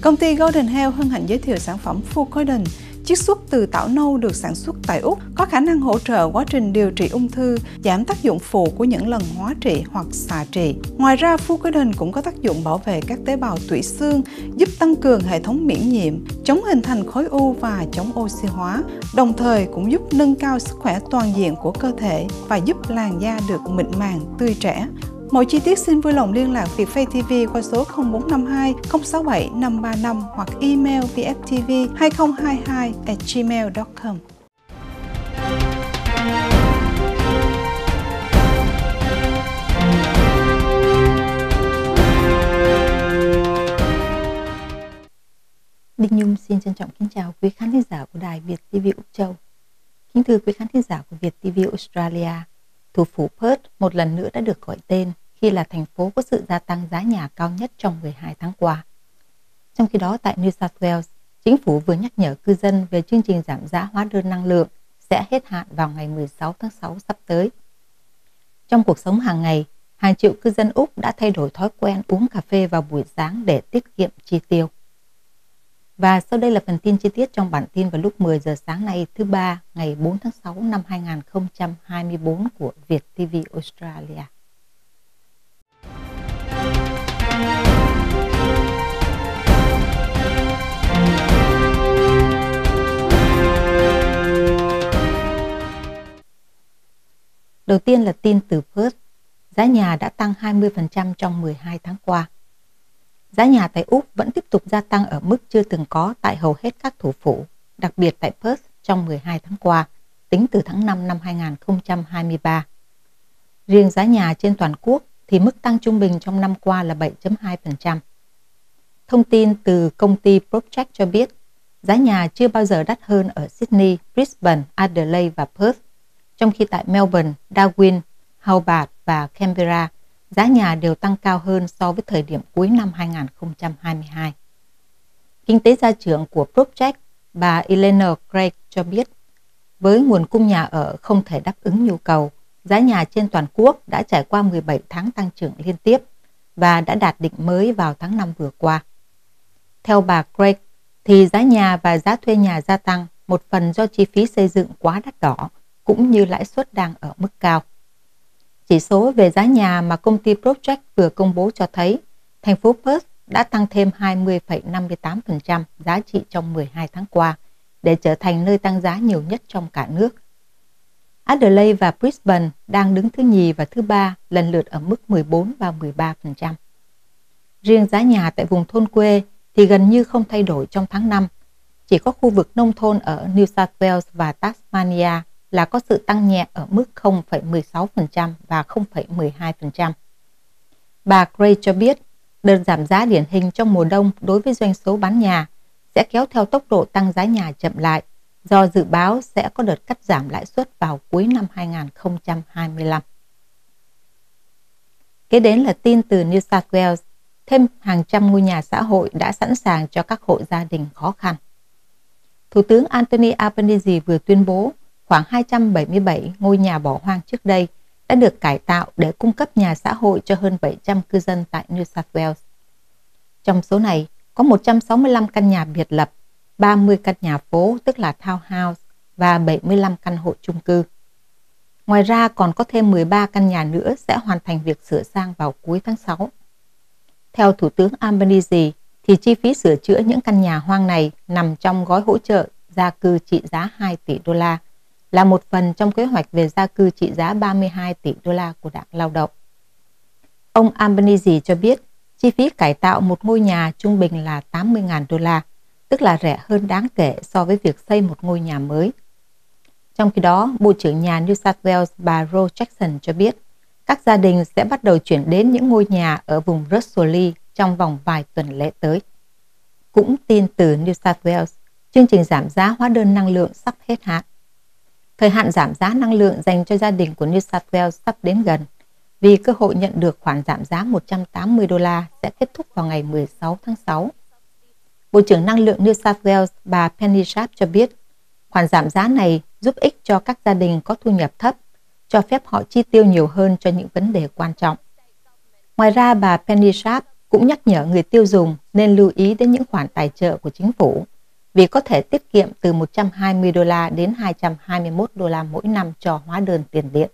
Công ty Golden Health hân hạnh giới thiệu sản phẩm Full Golden, chiết xuất từ tảo nâu được sản xuất tại Úc, có khả năng hỗ trợ quá trình điều trị ung thư, giảm tác dụng phụ của những lần hóa trị hoặc xạ trị. Ngoài ra, Full Golden cũng có tác dụng bảo vệ các tế bào tủy xương, giúp tăng cường hệ thống miễn nhiễm, chống hình thành khối u và chống oxy hóa, đồng thời cũng giúp nâng cao sức khỏe toàn diện của cơ thể và giúp làn da được mịn màng, tươi trẻ. Mọi chi tiết xin vui lòng liên lạc Việt Phay TV qua số 0452 067 535 hoặc email vftv 2022 at gmail.com. Đinh Nhung xin trân trọng kính chào quý khán thính giả của Đài Việt TV Úc Châu. Kính thưa quý khán thính giả của Việt TV Australia, thủ phủ Perth một lần nữa đã được gọi tên khi là thành phố có sự gia tăng giá nhà cao nhất trong 12 tháng qua. Trong khi đó tại New South Wales, chính phủ vừa nhắc nhở cư dân về chương trình giảm giá hóa đơn năng lượng sẽ hết hạn vào ngày 16 tháng 6 sắp tới. Trong cuộc sống hàng ngày, hàng triệu cư dân Úc đã thay đổi thói quen uống cà phê vào buổi sáng để tiết kiệm chi tiêu. Và sau đây là phần tin chi tiết trong bản tin vào lúc 10 giờ sáng nay, thứ ba, ngày 4 tháng 6 năm 2024 của Việt TV Australia. Đầu tiên là tin từ Perth. Giá nhà đã tăng 20% trong 12 tháng qua. Giá nhà tại Úc vẫn tiếp tục gia tăng ở mức chưa từng có tại hầu hết các thủ phủ, đặc biệt tại Perth trong 12 tháng qua, tính từ tháng 5 năm 2023. Riêng giá nhà trên toàn quốc thì mức tăng trung bình trong năm qua là 7.2%. Thông tin từ công ty Project cho biết, giá nhà chưa bao giờ đắt hơn ở Sydney, Brisbane, Adelaide và Perth, trong khi tại Melbourne, Darwin, Hobart và Canberra giá nhà đều tăng cao hơn so với thời điểm cuối năm 2022. Kinh tế gia trưởng của Project, bà Elena Craig cho biết, với nguồn cung nhà ở không thể đáp ứng nhu cầu, giá nhà trên toàn quốc đã trải qua 17 tháng tăng trưởng liên tiếp và đã đạt đỉnh mới vào tháng 5 vừa qua. Theo bà Craig, thì giá nhà và giá thuê nhà gia tăng một phần do chi phí xây dựng quá đắt đỏ cũng như lãi suất đang ở mức cao. Chỉ số về giá nhà mà công ty Project vừa công bố cho thấy thành phố Perth đã tăng thêm 20,58% giá trị trong 12 tháng qua để trở thành nơi tăng giá nhiều nhất trong cả nước. Adelaide và Brisbane đang đứng thứ nhì và thứ ba lần lượt ở mức 14 và 13%. Riêng giá nhà tại vùng thôn quê thì gần như không thay đổi trong tháng 5. Chỉ có khu vực nông thôn ở New South Wales và Tasmania là có sự tăng nhẹ ở mức 0,16% và 0,12%. Bà Gray cho biết, đơn giảm giá điển hình trong mùa đông đối với doanh số bán nhà sẽ kéo theo tốc độ tăng giá nhà chậm lại do dự báo sẽ có đợt cắt giảm lãi suất vào cuối năm 2025. Kế đến là tin từ New South Wales, thêm hàng trăm ngôi nhà xã hội đã sẵn sàng cho các hộ gia đình khó khăn. Thủ tướng Anthony Albanese vừa tuyên bố khoảng 277 ngôi nhà bỏ hoang trước đây đã được cải tạo để cung cấp nhà xã hội cho hơn 700 cư dân tại New South Wales. Trong số này, có 165 căn nhà biệt lập, 30 căn nhà phố tức là townhouse và 75 căn hộ chung cư. Ngoài ra còn có thêm 13 căn nhà nữa sẽ hoàn thành việc sửa sang vào cuối tháng 6. Theo Thủ tướng Albanese, thì chi phí sửa chữa những căn nhà hoang này nằm trong gói hỗ trợ gia cư trị giá 2 tỷ đô la là một phần trong kế hoạch về gia cư trị giá 32 tỷ đô la của Đảng Lao động. Ông Albanese cho biết chi phí cải tạo một ngôi nhà trung bình là 80.000 đô la, tức là rẻ hơn đáng kể so với việc xây một ngôi nhà mới. Trong khi đó, Bộ trưởng nhà New South Wales bà Rose Jackson cho biết các gia đình sẽ bắt đầu chuyển đến những ngôi nhà ở vùng Russell trong vòng vài tuần lễ tới. Cũng tin từ New South Wales, chương trình giảm giá hóa đơn năng lượng sắp hết hạn. Thời hạn giảm giá năng lượng dành cho gia đình của New South Wales sắp đến gần vì cơ hội nhận được khoản giảm giá 180 đô la sẽ kết thúc vào ngày 16 tháng 6. Bộ trưởng Năng lượng New South Wales bà Penny Sharp cho biết khoản giảm giá này giúp ích cho các gia đình có thu nhập thấp, cho phép họ chi tiêu nhiều hơn cho những vấn đề quan trọng. Ngoài ra, bà Penny Sharp cũng nhắc nhở người tiêu dùng nên lưu ý đến những khoản tài trợ của chính phủ vì có thể tiết kiệm từ 120 đô la đến 221 đô la mỗi năm cho hóa đơn tiền điện.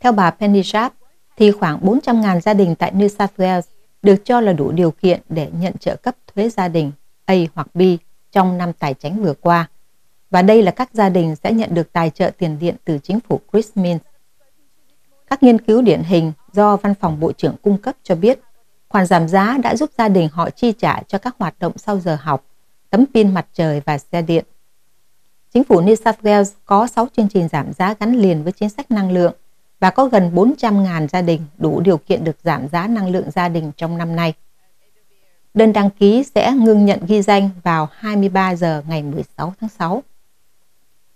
Theo bà Penny Sharp, thì khoảng 400.000 gia đình tại New South Wales được cho là đủ điều kiện để nhận trợ cấp thuế gia đình A hoặc B trong năm tài chính vừa qua. Và đây là các gia đình sẽ nhận được tài trợ tiền điện từ chính phủ Chris Minns. Các nghiên cứu điển hình do Văn phòng Bộ trưởng cung cấp cho biết khoản giảm giá đã giúp gia đình họ chi trả cho các hoạt động sau giờ học, tấm pin mặt trời và xe điện. Chính phủ New South Wales có 6 chương trình giảm giá gắn liền với chính sách năng lượng và có gần 400.000 gia đình đủ điều kiện được giảm giá năng lượng gia đình trong năm nay. Đơn đăng ký sẽ ngưng nhận ghi danh vào 23 giờ ngày 16 tháng 6.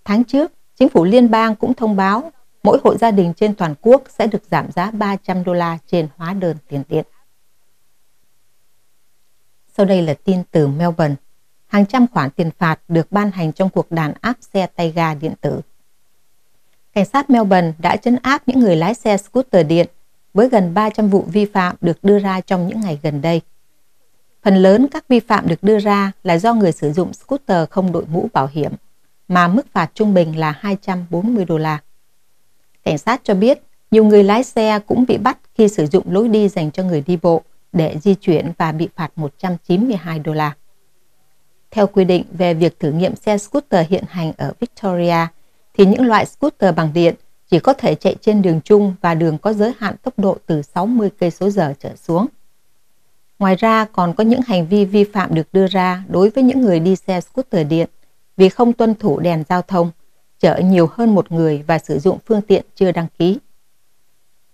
Tháng trước, chính phủ liên bang cũng thông báo mỗi hộ gia đình trên toàn quốc sẽ được giảm giá 300 đô la trên hóa đơn tiền điện. Sau đây là tin từ Melbourne. Hàng trăm khoản tiền phạt được ban hành trong cuộc đàn áp xe tay ga điện tử. Cảnh sát Melbourne đã chấn áp những người lái xe scooter điện với gần 300 vụ vi phạm được đưa ra trong những ngày gần đây. Phần lớn các vi phạm được đưa ra là do người sử dụng scooter không đội mũ bảo hiểm, mà mức phạt trung bình là 240 đô la. Cảnh sát cho biết nhiều người lái xe cũng bị bắt khi sử dụng lối đi dành cho người đi bộ để di chuyển và bị phạt 192 đô la. Theo quy định về việc thử nghiệm xe scooter hiện hành ở Victoria, thì những loại scooter bằng điện chỉ có thể chạy trên đường chung và đường có giới hạn tốc độ từ 60 cây số giờ trở xuống. Ngoài ra còn có những hành vi vi phạm được đưa ra đối với những người đi xe scooter điện vì không tuân thủ đèn giao thông, chở nhiều hơn một người và sử dụng phương tiện chưa đăng ký.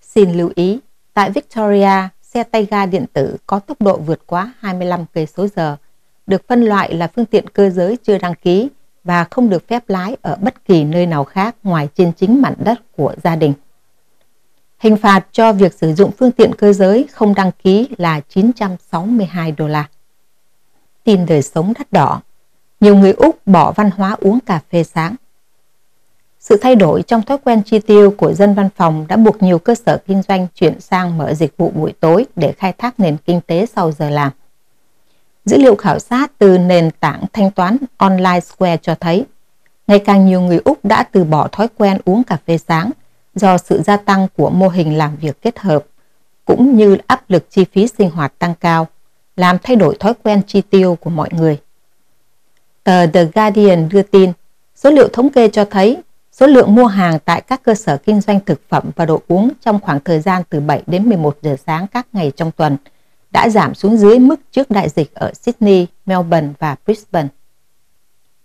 Xin lưu ý, tại Victoria, xe tay ga điện tử có tốc độ vượt quá 25 cây số giờ, được phân loại là phương tiện cơ giới chưa đăng ký và không được phép lái ở bất kỳ nơi nào khác ngoài trên chính mảnh đất của gia đình. Hình phạt cho việc sử dụng phương tiện cơ giới không đăng ký là 962 đô la. Tin đời sống đắt đỏ. Nhiều người Úc bỏ văn hóa uống cà phê sáng. Sự thay đổi trong thói quen chi tiêu của dân văn phòng đã buộc nhiều cơ sở kinh doanh chuyển sang mở dịch vụ buổi tối để khai thác nền kinh tế sau giờ làm. Dữ liệu khảo sát từ nền tảng thanh toán Online Square cho thấy ngày càng nhiều người Úc đã từ bỏ thói quen uống cà phê sáng do sự gia tăng của mô hình làm việc kết hợp, cũng như áp lực chi phí sinh hoạt tăng cao, làm thay đổi thói quen chi tiêu của mọi người. Tờ The Guardian đưa tin, số liệu thống kê cho thấy số lượng mua hàng tại các cơ sở kinh doanh thực phẩm và đồ uống trong khoảng thời gian từ 7 đến 11 giờ sáng các ngày trong tuần – đã giảm xuống dưới mức trước đại dịch ở Sydney, Melbourne và Brisbane.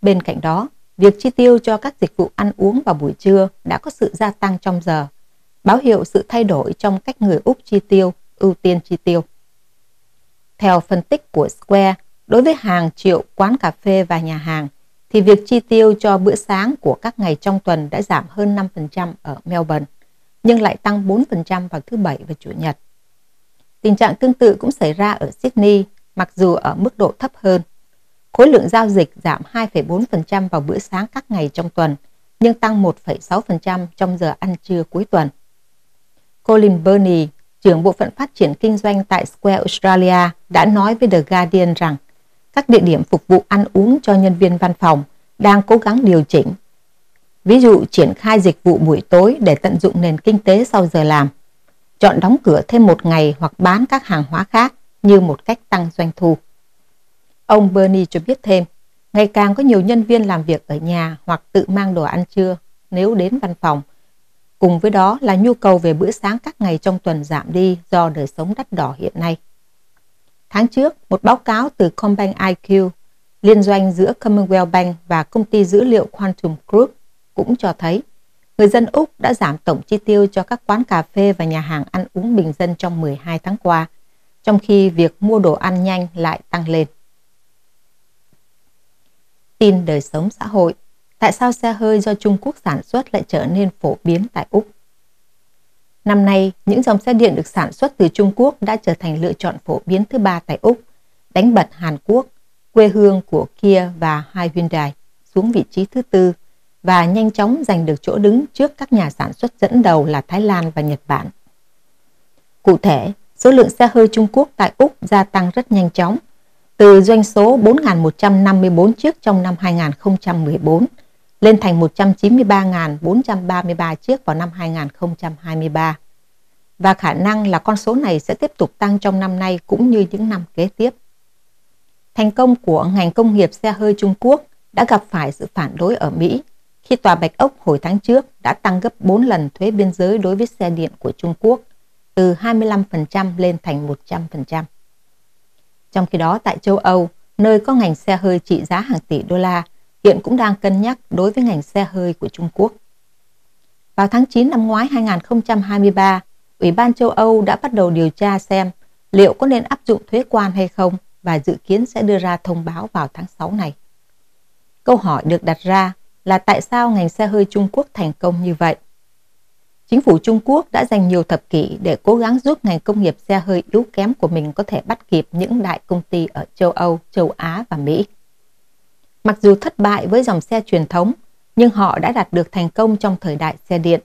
Bên cạnh đó, việc chi tiêu cho các dịch vụ ăn uống vào buổi trưa đã có sự gia tăng trong giờ, báo hiệu sự thay đổi trong cách người Úc chi tiêu, ưu tiên chi tiêu. Theo phân tích của Square, đối với hàng triệu quán cà phê và nhà hàng, thì việc chi tiêu cho bữa sáng của các ngày trong tuần đã giảm hơn 5% ở Melbourne, nhưng lại tăng 4% vào thứ Bảy và Chủ nhật. Tình trạng tương tự cũng xảy ra ở Sydney, mặc dù ở mức độ thấp hơn. Khối lượng giao dịch giảm 2,4% vào bữa sáng các ngày trong tuần, nhưng tăng 1,6% trong giờ ăn trưa cuối tuần. Colin Burney, trưởng bộ phận phát triển kinh doanh tại Square Australia, đã nói với The Guardian rằng các địa điểm phục vụ ăn uống cho nhân viên văn phòng đang cố gắng điều chỉnh. Ví dụ triển khai dịch vụ buổi tối để tận dụng nền kinh tế sau giờ làm – chọn đóng cửa thêm một ngày hoặc bán các hàng hóa khác như một cách tăng doanh thu. Ông Bernie cho biết thêm, ngày càng có nhiều nhân viên làm việc ở nhà hoặc tự mang đồ ăn trưa nếu đến văn phòng. Cùng với đó là nhu cầu về bữa sáng các ngày trong tuần giảm đi do đời sống đắt đỏ hiện nay. Tháng trước, một báo cáo từ Combank IQ, liên doanh giữa Commonwealth Bank và công ty dữ liệu Quantum Group cũng cho thấy người dân Úc đã giảm tổng chi tiêu cho các quán cà phê và nhà hàng ăn uống bình dân trong 12 tháng qua, trong khi việc mua đồ ăn nhanh lại tăng lên. Tin đời sống xã hội Tại sao xe hơi do Trung Quốc sản xuất lại trở nên phổ biến tại Úc? Năm nay, những dòng xe điện được sản xuất từ Trung Quốc đã trở thành lựa chọn phổ biến thứ ba tại Úc, đánh bật Hàn Quốc, quê hương của Kia và Hyundai xuống vị trí thứ tư và nhanh chóng giành được chỗ đứng trước các nhà sản xuất dẫn đầu là Thái Lan và Nhật Bản. Cụ thể, số lượng xe hơi Trung Quốc tại Úc gia tăng rất nhanh chóng, từ doanh số 4.154 chiếc trong năm 2014 lên thành 193.433 chiếc vào năm 2023. Và khả năng là con số này sẽ tiếp tục tăng trong năm nay cũng như những năm kế tiếp. Thành công của ngành công nghiệp xe hơi Trung Quốc đã gặp phải sự phản đối ở Mỹ khi Tòa Bạch Ốc hồi tháng trước đã tăng gấp 4 lần thuế biên giới đối với xe điện của Trung Quốc, từ 25% lên thành 100%. Trong khi đó tại châu Âu, nơi có ngành xe hơi trị giá hàng tỷ đô la, hiện cũng đang cân nhắc đối với ngành xe hơi của Trung Quốc. Vào tháng 9 năm ngoái 2023, Ủy ban châu Âu đã bắt đầu điều tra xem liệu có nên áp dụng thuế quan hay không và dự kiến sẽ đưa ra thông báo vào tháng 6 này. Câu hỏi được đặt ra là tại sao ngành xe hơi Trung Quốc thành công như vậy? Chính phủ Trung Quốc đã dành nhiều thập kỷ để cố gắng giúp ngành công nghiệp xe hơi yếu kém của mình có thể bắt kịp những đại công ty ở châu Âu, châu Á và Mỹ. Mặc dù thất bại với dòng xe truyền thống, nhưng họ đã đạt được thành công trong thời đại xe điện.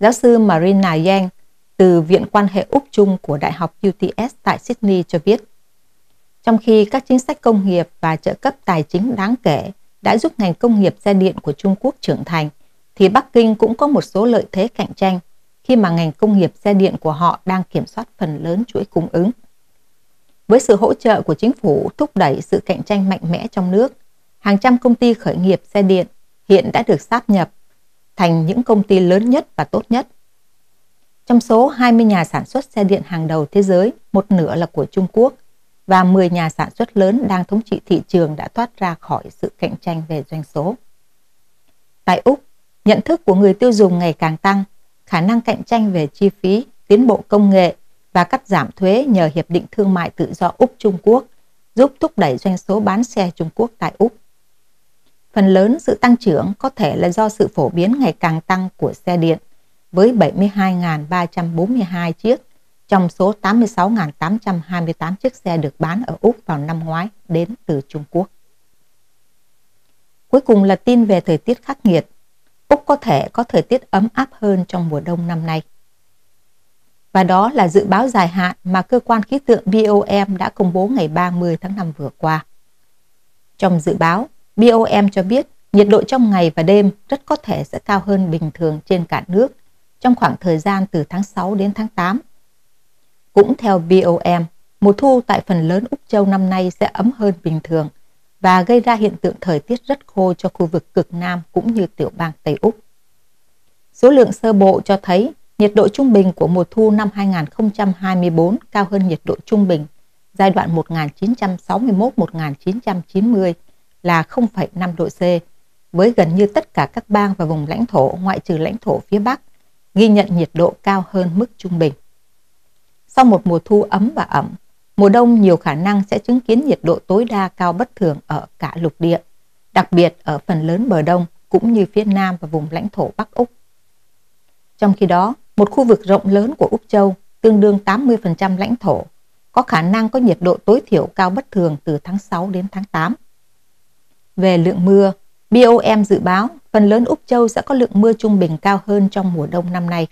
Giáo sư Marina Yang từ Viện quan hệ Úc Trung của Đại học UTS tại Sydney cho biết, trong khi các chính sách công nghiệp và trợ cấp tài chính đáng kể đã giúp ngành công nghiệp xe điện của Trung Quốc trưởng thành, thì Bắc Kinh cũng có một số lợi thế cạnh tranh khi mà ngành công nghiệp xe điện của họ đang kiểm soát phần lớn chuỗi cung ứng. Với sự hỗ trợ của chính phủ thúc đẩy sự cạnh tranh mạnh mẽ trong nước, hàng trăm công ty khởi nghiệp xe điện hiện đã được sáp nhập thành những công ty lớn nhất và tốt nhất. Trong số 20 nhà sản xuất xe điện hàng đầu thế giới, một nửa là của Trung Quốc và 10 nhà sản xuất lớn đang thống trị thị trường đã thoát ra khỏi sự cạnh tranh về doanh số. Tại Úc, nhận thức của người tiêu dùng ngày càng tăng, khả năng cạnh tranh về chi phí, tiến bộ công nghệ và cắt giảm thuế nhờ Hiệp định Thương mại Tự do Úc-Trung Quốc giúp thúc đẩy doanh số bán xe Trung Quốc tại Úc. Phần lớn sự tăng trưởng có thể là do sự phổ biến ngày càng tăng của xe điện, với 72.342 chiếc trong số 86.828 chiếc xe được bán ở Úc vào năm ngoái đến từ Trung Quốc. Cuối cùng là tin về thời tiết khắc nghiệt. Úc có thể có thời tiết ấm áp hơn trong mùa đông năm nay. Và đó là dự báo dài hạn mà cơ quan khí tượng BOM đã công bố ngày 30 tháng 5 vừa qua. Trong dự báo, BOM cho biết nhiệt độ trong ngày và đêm rất có thể sẽ cao hơn bình thường trên cả nước trong khoảng thời gian từ tháng 6 đến tháng 8. Cũng theo BOM, mùa thu tại phần lớn Úc Châu năm nay sẽ ấm hơn bình thường và gây ra hiện tượng thời tiết rất khô cho khu vực cực Nam cũng như tiểu bang Tây Úc. Số lượng sơ bộ cho thấy nhiệt độ trung bình của mùa thu năm 2024 cao hơn nhiệt độ trung bình giai đoạn 1961-1990 là 0,5 độ C, với gần như tất cả các bang và vùng lãnh thổ ngoại trừ lãnh thổ phía Bắc ghi nhận nhiệt độ cao hơn mức trung bình. Sau một mùa thu ấm và ẩm, mùa đông nhiều khả năng sẽ chứng kiến nhiệt độ tối đa cao bất thường ở cả lục địa, đặc biệt ở phần lớn bờ đông cũng như phía nam và vùng lãnh thổ Bắc Úc. Trong khi đó, một khu vực rộng lớn của Úc Châu, tương đương 80% lãnh thổ, có khả năng có nhiệt độ tối thiểu cao bất thường từ tháng 6 đến tháng 8. Về lượng mưa, BOM dự báo phần lớn Úc Châu sẽ có lượng mưa trung bình cao hơn trong mùa đông năm nay.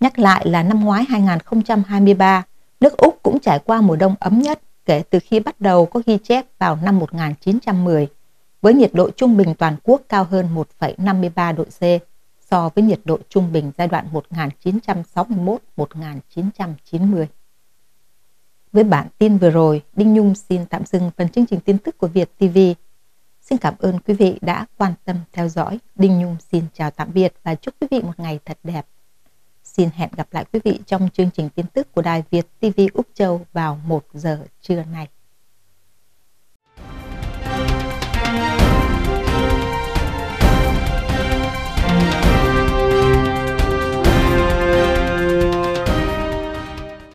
Nhắc lại là năm ngoái 2023, nước Úc cũng trải qua mùa đông ấm nhất kể từ khi bắt đầu có ghi chép vào năm 1910, với nhiệt độ trung bình toàn quốc cao hơn 1,53 độ C so với nhiệt độ trung bình giai đoạn 1961-1990. Với bản tin vừa rồi, Đinh Nhung xin tạm dừng phần chương trình tin tức của Việt TV. Xin cảm ơn quý vị đã quan tâm theo dõi. Đinh Nhung xin chào tạm biệt và chúc quý vị một ngày thật đẹp. Xin hẹn gặp lại quý vị trong chương trình tin tức của Đài Việt TV Úc Châu vào 1 giờ trưa nay.